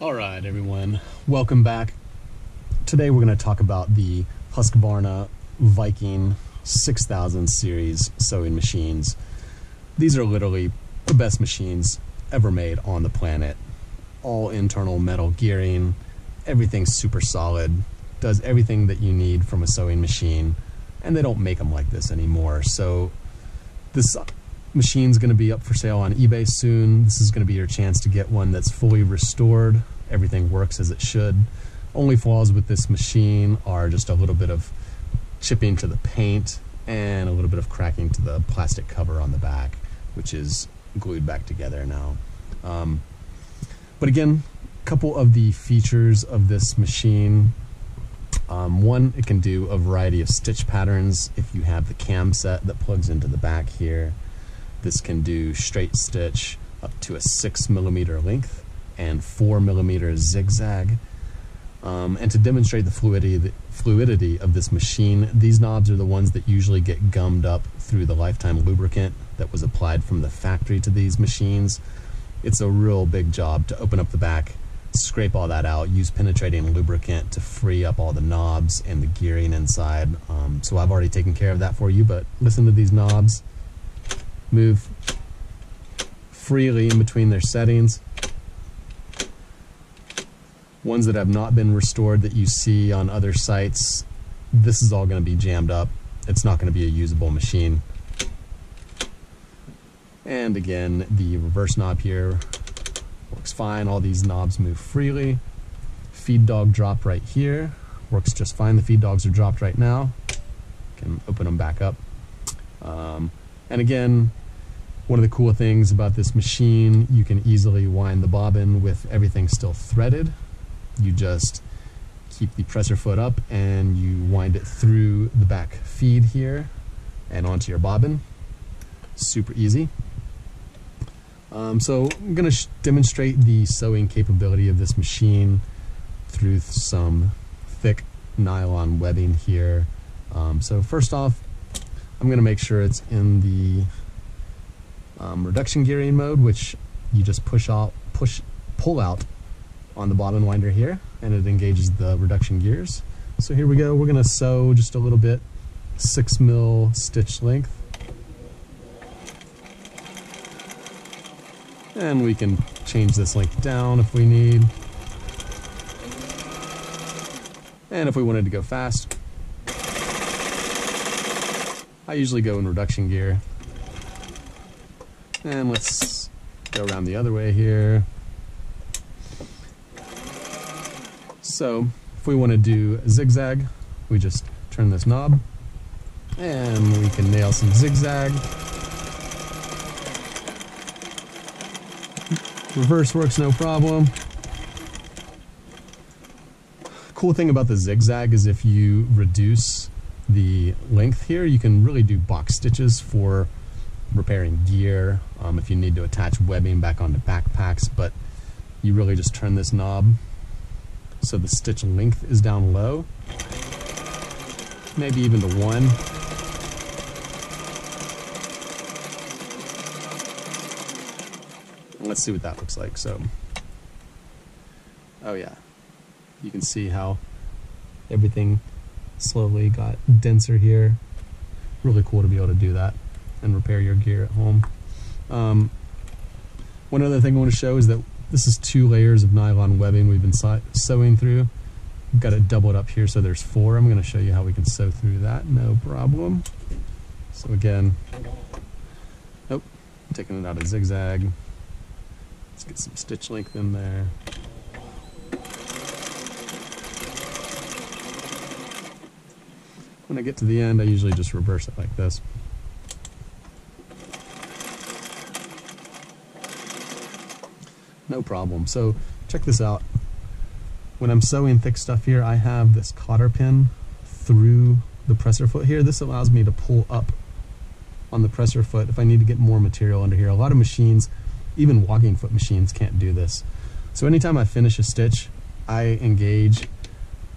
All right, everyone, welcome back. Today we're going to talk about the Husqvarna Viking 6000 series sewing machines. These are literally the best machines ever made on the planet. All internal metal gearing, everything's super solid, does everything that you need from a sewing machine, and they don't make them like this anymore. So this machine's going to be up for sale on eBay soon. This is going to be your chance to get one that's fully restored. Everything works as it should. Only flaws with this machine are just a little bit of chipping to the paint and a little bit of cracking to the plastic cover on the back, which is glued back together now. Um, but again, a couple of the features of this machine. Um, one, it can do a variety of stitch patterns if you have the cam set that plugs into the back here. This can do straight stitch up to a six millimeter length and four millimeter zigzag. Um, and to demonstrate the fluidity, the fluidity of this machine, these knobs are the ones that usually get gummed up through the lifetime lubricant that was applied from the factory to these machines. It's a real big job to open up the back, scrape all that out, use penetrating lubricant to free up all the knobs and the gearing inside. Um, so I've already taken care of that for you, but listen to these knobs move freely in between their settings. Ones that have not been restored that you see on other sites, this is all going to be jammed up. It's not going to be a usable machine. And again, the reverse knob here works fine. All these knobs move freely. Feed dog drop right here. Works just fine. The feed dogs are dropped right now. Can open them back up. Um, and again, one of the cool things about this machine, you can easily wind the bobbin with everything still threaded. You just keep the presser foot up and you wind it through the back feed here and onto your bobbin. Super easy. Um, so I'm going to demonstrate the sewing capability of this machine through some thick nylon webbing here. Um, so first off, I'm going to make sure it's in the um, reduction gearing mode, which you just push out, push, pull out on the bobbin winder here, and it engages the reduction gears. So here we go. We're going to sew just a little bit, six mil stitch length. And we can change this length down if we need. And if we wanted to go fast, I usually go in reduction gear. And let's go around the other way here. So if we want to do zigzag, we just turn this knob and we can nail some zigzag. Reverse works no problem. Cool thing about the zigzag is if you reduce the length here, you can really do box stitches for repairing gear, um, if you need to attach webbing back onto backpacks, but you really just turn this knob so the stitch length is down low, maybe even to one. Let's see what that looks like. So, oh yeah, you can see how everything slowly got denser here. Really cool to be able to do that and repair your gear at home. Um, one other thing I want to show is that this is two layers of nylon webbing we've been sewing through. We've got it doubled up here so there's four. I'm going to show you how we can sew through that, no problem. So again, oh, I'm taking it out of zigzag. Let's get some stitch length in there. When I get to the end, I usually just reverse it like this. No problem. So check this out. When I'm sewing thick stuff here, I have this cotter pin through the presser foot here. This allows me to pull up on the presser foot if I need to get more material under here. A lot of machines, even walking foot machines can't do this. So anytime I finish a stitch, I engage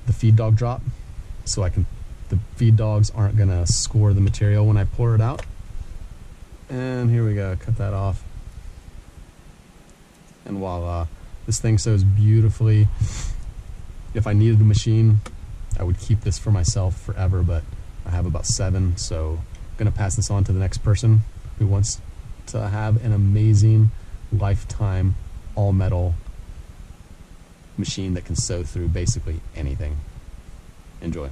the feed dog drop so I can, the feed dogs aren't gonna score the material when I pour it out. And here we go, cut that off and voila, This thing sews beautifully. If I needed a machine, I would keep this for myself forever, but I have about seven, so I'm going to pass this on to the next person who wants to have an amazing lifetime all metal machine that can sew through basically anything. Enjoy.